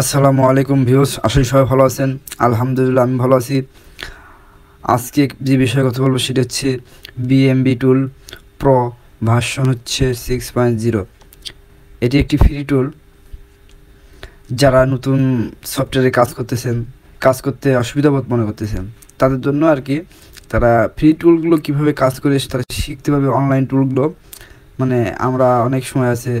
আসসালামু আলাইকুম ভিউস আসলে সবাই ভালো আছেন। আলহামদুলিল্লাহ, আমি ভালো আছি। আজকে যে বিষয়ে কথা বলব সেটা হচ্ছে বিএমবি টুল প্রো ভার্সন হচ্ছে সিক্স পয়েন্ট জিরো এটি একটি ফ্রি টুল যারা নতুন সফটওয়্যারে কাজ করতেছেন, কাজ করতে অসুবিধা বোধ মনে করতেছেন, তাদের জন্য আর কি, তারা ফ্রি টুলগুলো কীভাবে কাজ করে তারা শিখতে পারবে অনলাইন টুলগুলো মানে আমরা অনেক সময় আছে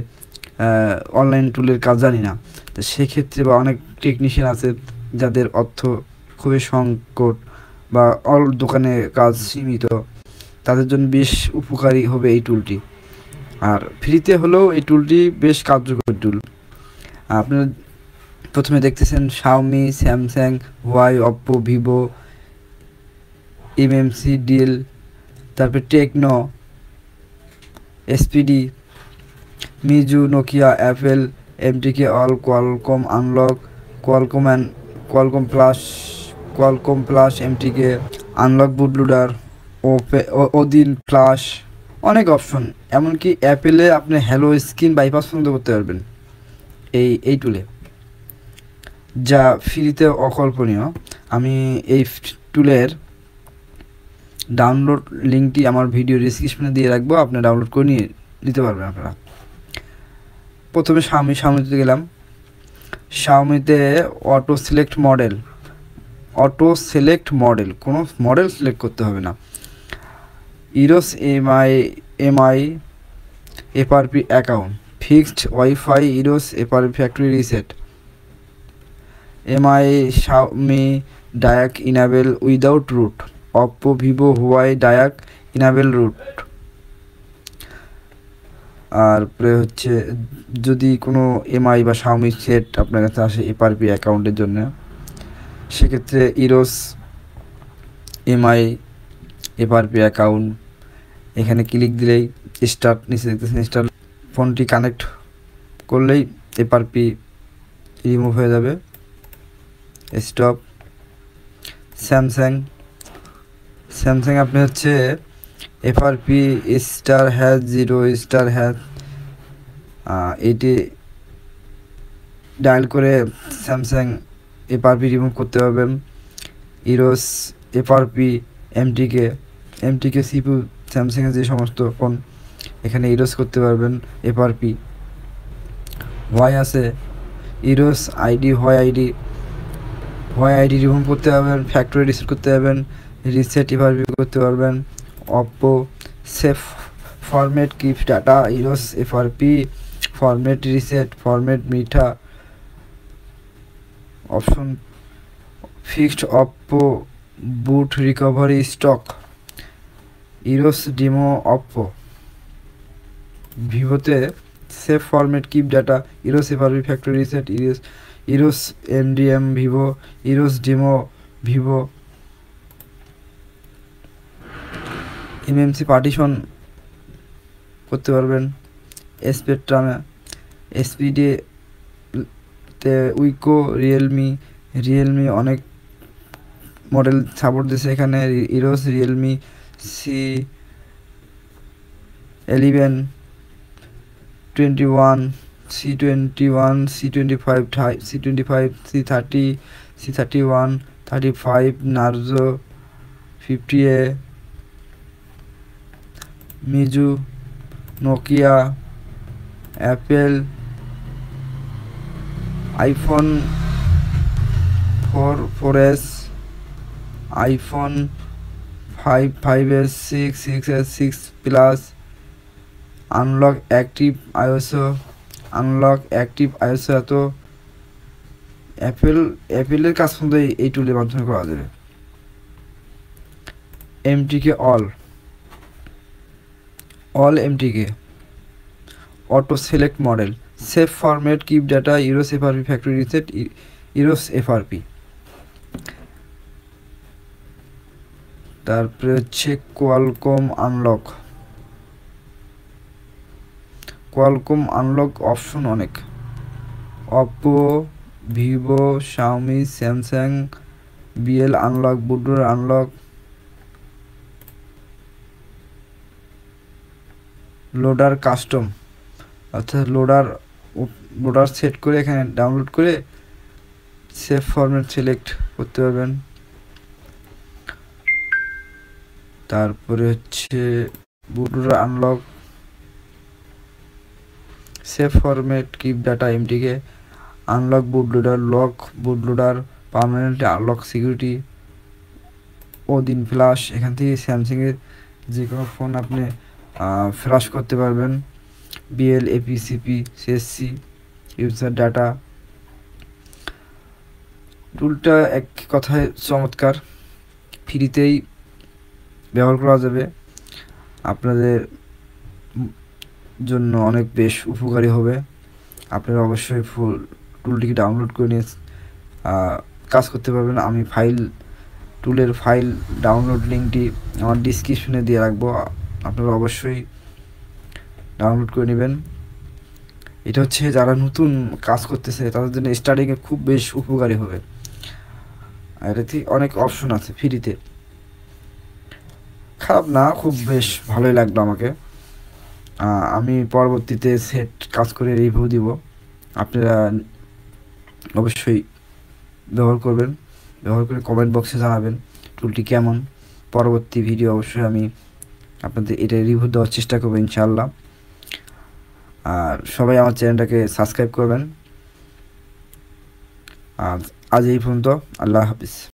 অনলাইন টুলের কাজ জানি না। তো সেক্ষেত্রে বা অনেক টেকনিশিয়ান আছে যাদের অর্থ খুবই সংকট বা অল দোকানে কাজ সীমিত, তাদের জন্য বেশ উপকারী হবে এই টুলটি আর ফ্রিতে হলেও এই টুলটি বেশ কার্যকর টুল আপনারা প্রথমে দেখতেছেন Xiaomi Samsung Y Oppo Vivo MMC DL তারপরে Tecno SPD Meizu Nokia Apple MTK all Qualcomm unlock Qualcomm and Qualcomm plus Qualcomm plus MTK unlock bootloader Odin plus অনেক অপশন এমনকি অ্যাপেলে আপনি হ্যালো স্ক্রিন বাইপাস পর্যন্ত করতে পারবেন। এই এই টুলে যা ফ্রিতে অকল্পনীয়। আমি এই টুলের ডাউনলোড লিঙ্কটি আমার ভিডিও ডিসক্রিপশনে দিয়ে রাখব। আপনি ডাউনলোড করে নিয়ে নিতে পারবেন আপনারা। প্রথমে স্বামী, স্বামীতে গেলাম। স্বামীতে auto select model auto select model কোনো মডেল সিলেক্ট করতে হবে না। Erase Mi Mi FRP account fixed wifi erase FRP factory reset Mi Xiaomi diag enable without root Oppo Vivo Huawei diag enable root আর পরে হচ্ছে যদি কোনো MI বা Xiaomi set আপনার কাছে আসে এফআরপি অ্যাকাউন্টের জন্য, সেক্ষেত্রে ইরোস এমআই, এফআরপি অ্যাকাউন্ট, এখানে ক্লিক দিলেই স্টার্ট নিচে দেখতেছেন স্টার্ট ফোনটি কানেক্ট করলেই এফআরপি রিমুভ হয়ে যাবে। স্টপ স্যামসাং স্যামসাং আপনি হচ্ছে FRP star hash zero star hash এটি ডায়াল করে স্যামসাং এফআরপি রিমুভ করতে পারবেন ইরোস এফআরপি এমটিকে এমটিকে সিপু স্যামসাংয়ের যে সমস্ত ফোন এখানে ইরোস করতে পারবেন এফআরপি হোয়াই আছে erase ID Huawei ID Huawei ID remove করতে পারবেন ফ্যাক্টরি রিসেট করতে পারবেন রিসেট এফআরপি করতে পারবেন। Oppo safe format keep data erase FRP format reset format মিঠা option fixed Oppo boot recovery stock erase demo Oppo ভিভোতে safe format keep data erase FRP factory reset erase erase MDM Vivo erase demo Vivo MMC partition করতে পারবেন। স্পেকট্রামে SPD তে Wiko Realme Realme অনেক model support দিচ্ছে এখানে erase Realme C eleven twenty one C twenty one C twenty five C twenty five C thirty C thirty one thirty five Narzo fifty A Meizu, Nokia, Apple, iPhone four four S, iPhone five five S, six six S, six plus, unlock active iOS, unlock active iOS এত, Apple, অ্যাপেলের কাজ পর্যন্ত এই টুলের মাধ্যমে করা যাবে। MTK all. All MTK. Auto select model. Safe format keep data erase FRP factory reset erase FRP তারপরে হচ্ছে Qualcomm unlock. Qualcomm unlock option অনেক। Oppo, Vivo, Xiaomi, Samsung, BL unlock, bootloader unlock loader custom অর্থাৎ loader loader set করে এখানে download করে save format select করতে পারবেন। তারপরে হচ্ছে bootloader unlock save format keep data MTK unlock bootloader lock bootloader permanently unlock security ও দিন flash এখান থেকে স্যামসাংয়ের যে কোনো ফোন আপনি ফ্লাশ করতে পারবেন। BL, APCP, CSC, user data. টুলটা এক কথায় চমৎকার। ফ্রিতেই ব্যবহার করা যাবে। আপনাদের জন্য অনেক বেশ উপকারী হবে। আপনারা অবশ্যই ফুল টুলটিকে ডাউনলোড করে নিয়ে কাজ করতে পারবেন। আমি ফাইল, টুলের ফাইল, ডাউনলোড লিঙ্কটি আমার ডিসক্রিপশনে দিয়ে রাখব। আপনারা অবশ্যই ডাউনলোড করে নেবেন। এটা হচ্ছে যারা নতুন কাজ করতেছে, তাদের জন্য স্টার্টিংয়ে খুব বেশ উপকারী হবে। এতে অনেক অপশন আছে ফ্রিতে খারাপ না, খুব বেশ ভালোই লাগল আমাকে। আমি পরবর্তীতে সেট কাজ করে রিভিউ দিব। আপনারা অবশ্যই ব্যবহার করবেন। ব্যবহার করে কমেন্ট বক্সে জানাবেন। টুলটি কেমন? পরবর্তী ভিডিও অবশ্যই আমি আপনাদের এটা রিভিউ দেওয়ার চেষ্টা করব ইনশাল্লাহ আর সবাই আমার চ্যানেলটাকে সাবস্ক্রাইব করবেন। আর আজ এই পর্যন্ত, আল্লাহ হাফিজ।